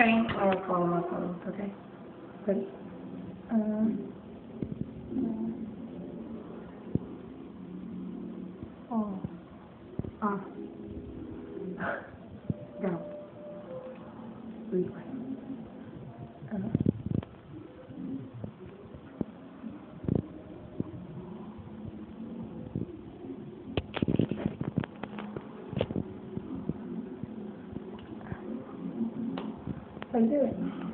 Okay, I'll call him up on, okay. Ready? Um. Oh. Ah. Replay. Thank you.